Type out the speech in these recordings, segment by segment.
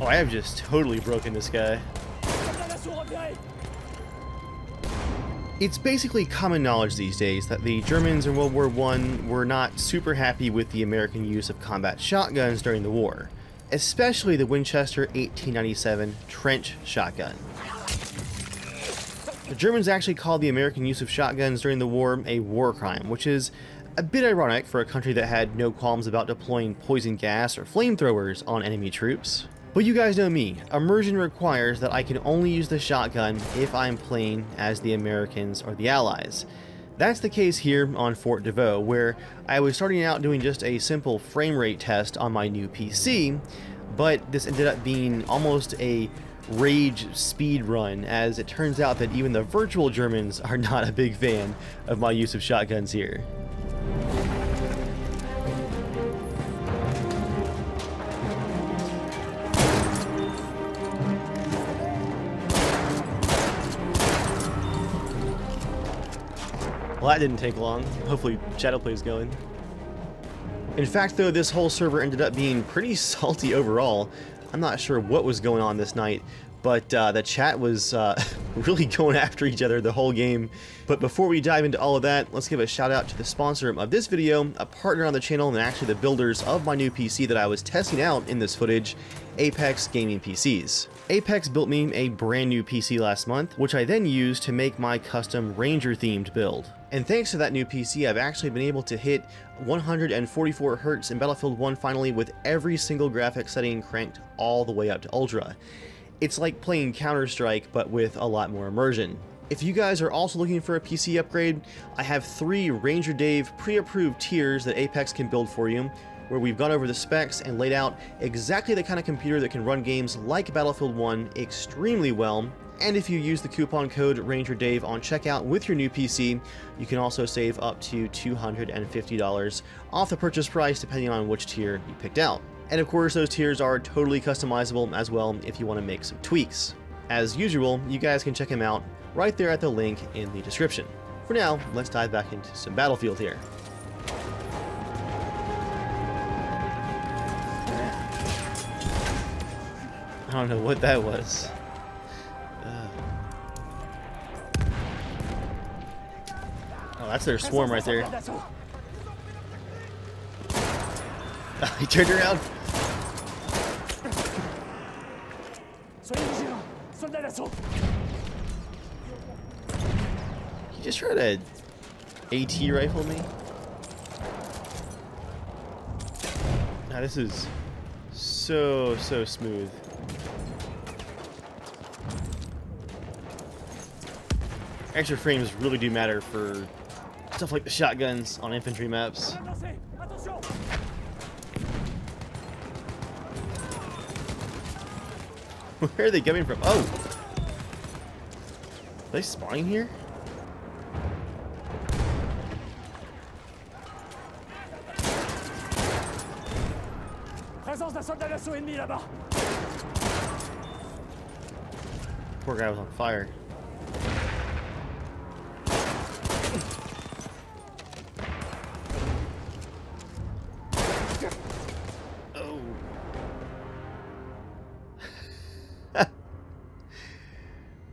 Oh, I have just totally broken this guy. It's basically common knowledge these days that the Germans in World War I were not super happy with the American use of combat shotguns during the war, especially the Winchester 1897 trench shotgun. The Germans actually called the American use of shotguns during the war a war crime, which is a bit ironic for a country that had no qualms about deploying poison gas or flamethrowers on enemy troops. But you guys know me, immersion requires that I can only use the shotgun if I'm playing as the Americans or the Allies. That's the case here on Fort De Vaux, where I was starting out doing just a simple frame rate test on my new PC, but this ended up being almost a rage speed run, as it turns out that even the virtual Germans are not a big fan of my use of shotguns here. Well, that didn't take long. Hopefully Shadowplay is going. In fact, though, this whole server ended up being pretty salty overall. I'm not sure what was going on this night, but uh, the chat was uh, really going after each other the whole game. But before we dive into all of that, let's give a shout out to the sponsor of this video, a partner on the channel, and actually the builders of my new PC that I was testing out in this footage, Apex Gaming PCs. Apex built me a brand new PC last month, which I then used to make my custom Ranger themed build. And thanks to that new PC, I've actually been able to hit 144 Hz in Battlefield 1 finally with every single graphic setting cranked all the way up to Ultra. It's like playing Counter-Strike, but with a lot more immersion. If you guys are also looking for a PC upgrade, I have three Ranger Dave pre-approved tiers that Apex can build for you, where we've gone over the specs and laid out exactly the kind of computer that can run games like Battlefield 1 extremely well. And if you use the coupon code RangerDave on checkout with your new PC, you can also save up to $250 off the purchase price depending on which tier you picked out. And of course, those tiers are totally customizable as well if you want to make some tweaks. As usual, you guys can check them out right there at the link in the description. For now, let's dive back into some Battlefield here. I don't know what that was. Uh. Oh, that's their swarm right there. He turned around. He just tried to AT rifle me. Now this is so, so smooth. Extra frames really do matter for stuff like the shotguns on infantry maps. Where are they coming from? Oh! Are they spawning here? Présence d'un soldat d'assaut ennemi là-bas. Poor guy was on fire.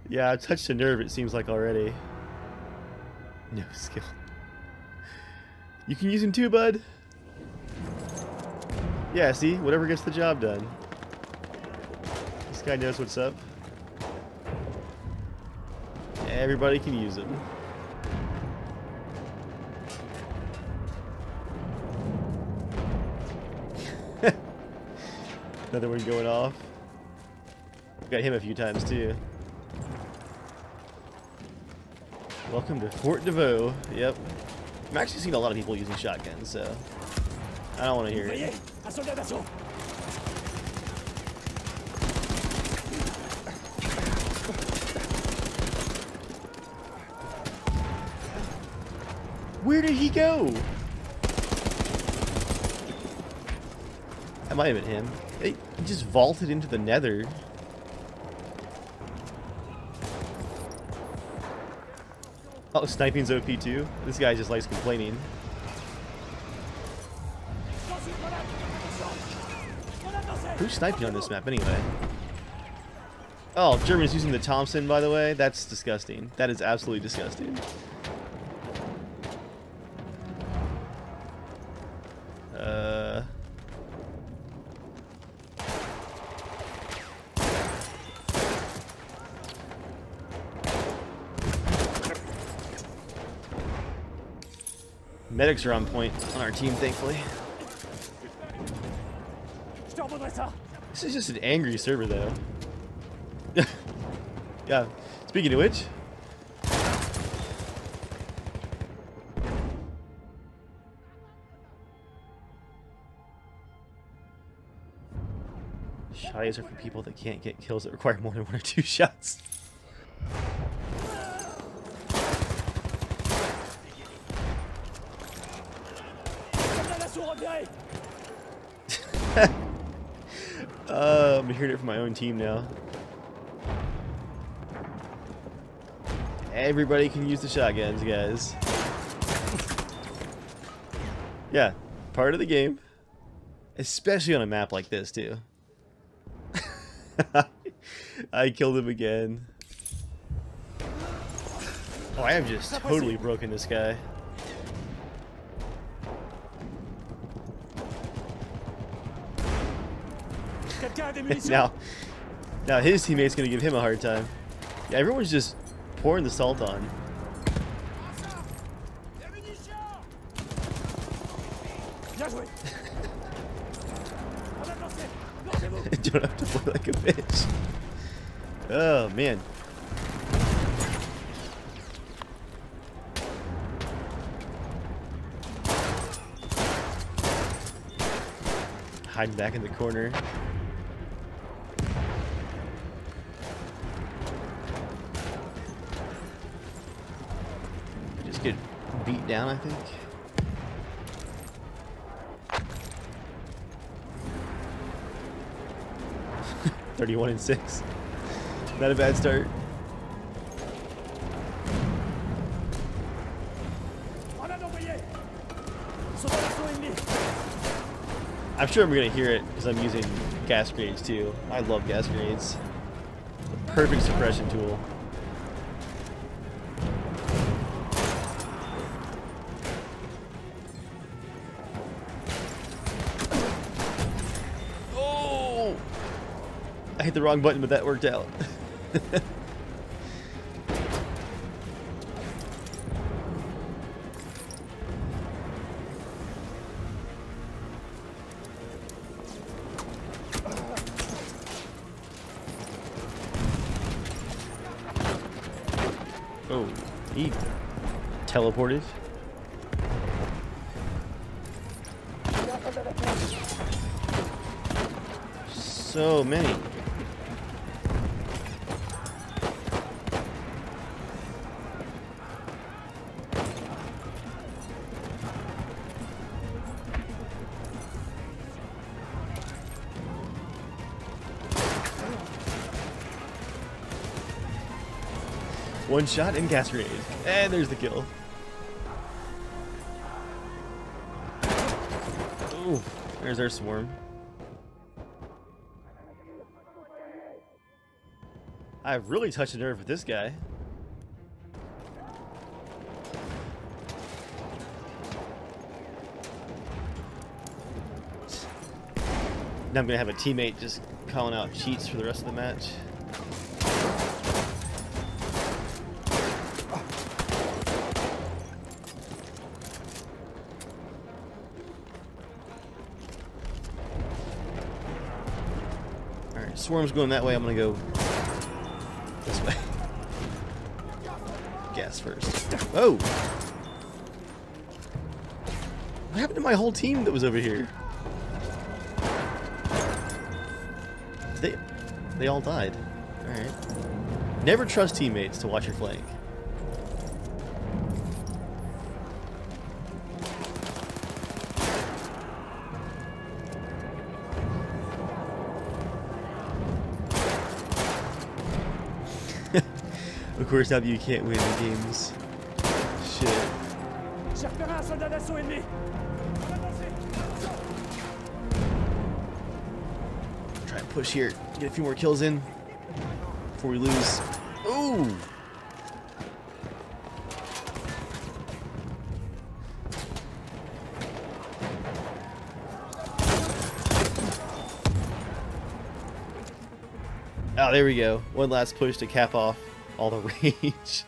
Yeah, I touched a nerve, it seems like already. No skill. You can use him too, bud. Yeah, see? Whatever gets the job done. This guy knows what's up. Everybody can use him. Another one going off. Got him a few times too. Welcome to Fort De Vaux. Yep. I'm actually seeing a lot of people using shotguns, so I don't want to hear it. Where did he go? That might have been him. He just vaulted into the nether. Oh, sniping's OP too? This guy just likes complaining. Who's sniping on this map anyway? Oh, German's using the Thompson, by the way. That's disgusting. That is absolutely disgusting. Medics are on point on our team, thankfully. This is just an angry server, though. yeah. Speaking of which. Shies are for people that can't get kills that require more than one or two shots. uh, I'm hearing it from my own team now. Everybody can use the shotguns, guys. yeah, part of the game. Especially on a map like this, too. I killed him again. Oh, I have just totally broken this guy. now, now his teammate's gonna give him a hard time. Yeah, everyone's just pouring the salt on. Don't have to play like a bitch. Oh man. Hiding back in the corner. Get beat down, I think. Thirty-one and six. Not a bad start. I'm sure I'm gonna hear it because I'm using gas grenades too. I love gas grenades. Perfect suppression tool. Hit the wrong button, but that worked out. oh, he teleported. So many. One shot and gas grenade. And there's the kill. Ooh, there's our swarm. I've really touched a nerve with this guy. Now I'm gonna have a teammate just calling out cheats for the rest of the match. Swarm's going that way, I'm gonna go this way. Gas first. Oh! What happened to my whole team that was over here? They, they all died. Alright. Never trust teammates to watch your flank. Of course, you can't win the games. Shit. Try and push here. Get a few more kills in before we lose. Ooh! Oh, there we go. One last push to cap off all the rage.